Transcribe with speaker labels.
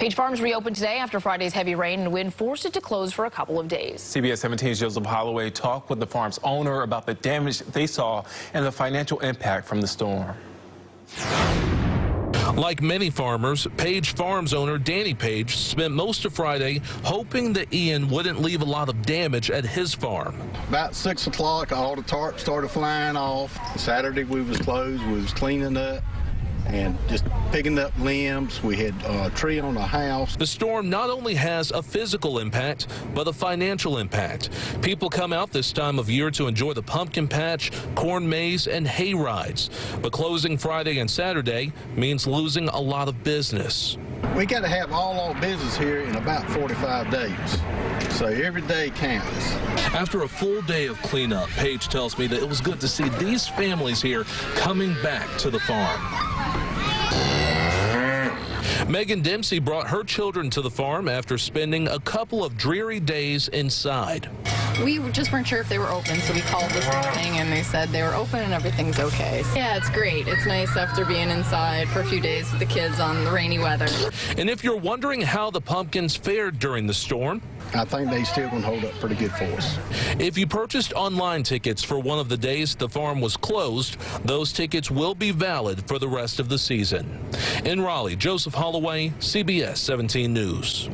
Speaker 1: Page Farms reopened today after Friday's heavy rain and wind forced it to close for a couple of days.
Speaker 2: CBS 17's Joseph Holloway talked with the farm's owner about the damage they saw and the financial impact from the storm.
Speaker 3: Like many farmers, Page Farms owner Danny Page spent most of Friday hoping that Ian wouldn't leave a lot of damage at his farm.
Speaker 4: About 6 o'clock, all the tarps started flying off. Saturday we was closed, we was cleaning up and just picking up limbs. We had a tree on the house.
Speaker 3: The storm not only has a physical impact, but a financial impact. People come out this time of year to enjoy the pumpkin patch, corn maze, and hay rides. But closing Friday and Saturday means losing a lot of business.
Speaker 4: We got to have all our business here in about 45 days. So every day counts.
Speaker 3: After a full day of cleanup, Page tells me that it was good to see these families here coming back to the farm. Megan Dempsey brought her children to the farm after spending a couple of dreary days inside.
Speaker 5: We just weren't sure if they were open, so we called this morning and they said they were open and everything's okay. Yeah, it's great. It's nice after being inside for a few days with the kids on the rainy weather.
Speaker 3: And if you're wondering how the pumpkins fared during the storm,
Speaker 4: I think they still can hold up pretty good for us.
Speaker 3: If you purchased online tickets for one of the days the farm was closed, those tickets will be valid for the rest of the season. In Raleigh, Joseph Holloway, CBS 17 News.